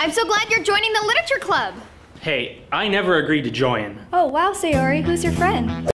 I'm so glad you're joining the literature club. Hey, I never agreed to join. Oh, wow, Sayori, who's your friend?